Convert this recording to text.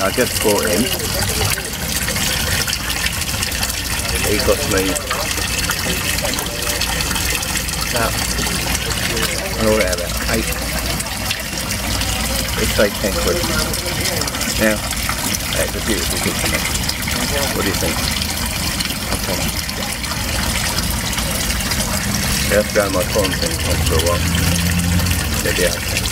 I just bought him. He cost me about, oh yeah, about eight, let's say ten quid. Now, that's a beautiful thing for me. What do you think? Okay. Let's go my phone thing for a while. Check it out.